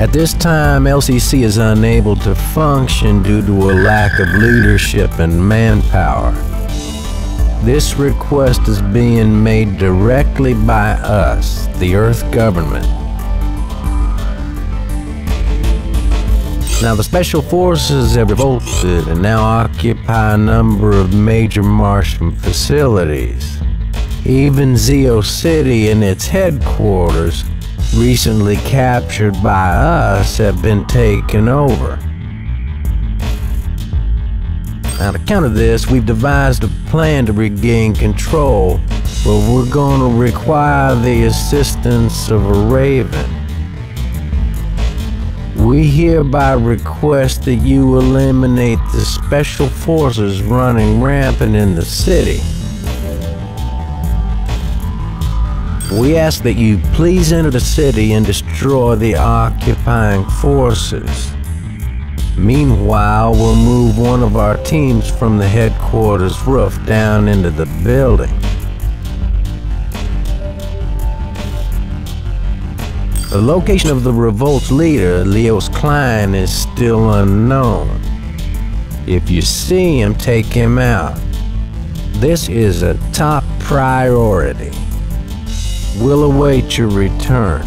At this time, LCC is unable to function due to a lack of leadership and manpower. This request is being made directly by us, the Earth government. Now, the Special Forces have revolted and now occupy a number of major Martian facilities. Even Zeo City and its headquarters, recently captured by us, have been taken over. On account of this, we've devised a plan to regain control, but we're going to require the assistance of a Raven. We hereby request that you eliminate the special forces running rampant in the city. We ask that you please enter the city and destroy the occupying forces. Meanwhile, we'll move one of our teams from the headquarters roof down into the building. The location of the revolt's leader, Leos Klein, is still unknown. If you see him, take him out. This is a top priority. We'll await your return.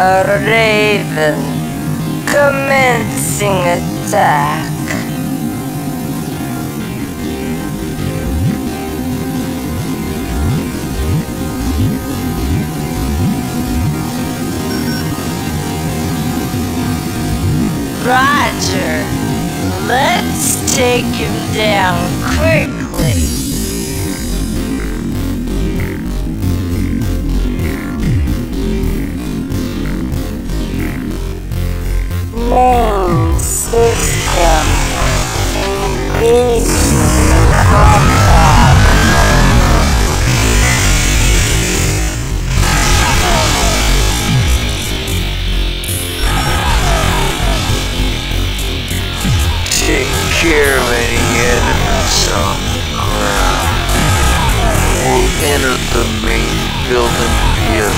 A raven commencing attack. Roger, let's take him down quickly. Take care of any on the ground. We'll enter the main building via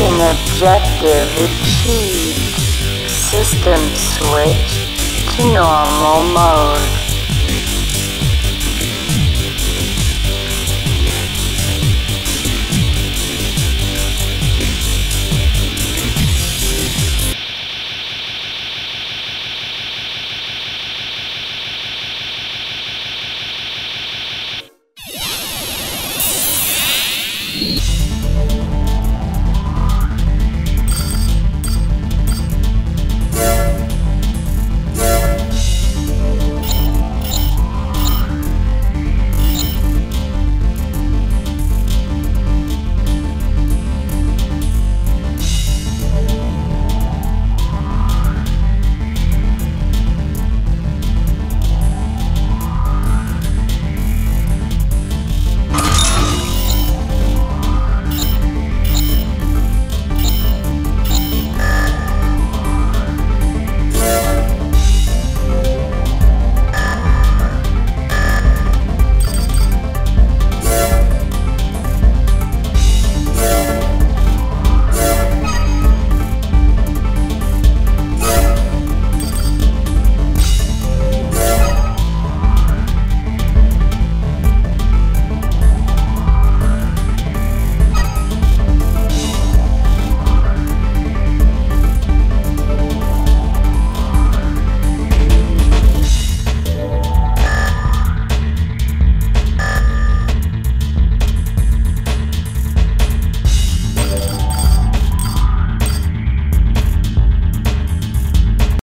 Mission objective achieved. System switch to normal mode.